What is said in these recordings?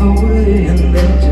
all the way and let you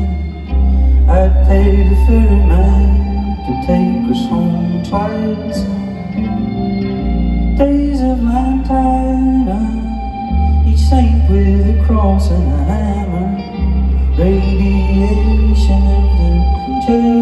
I'd pay the ferryman to take us home twice. Days of lantana, uh, each saint with a cross and a hammer. Radiation of the church.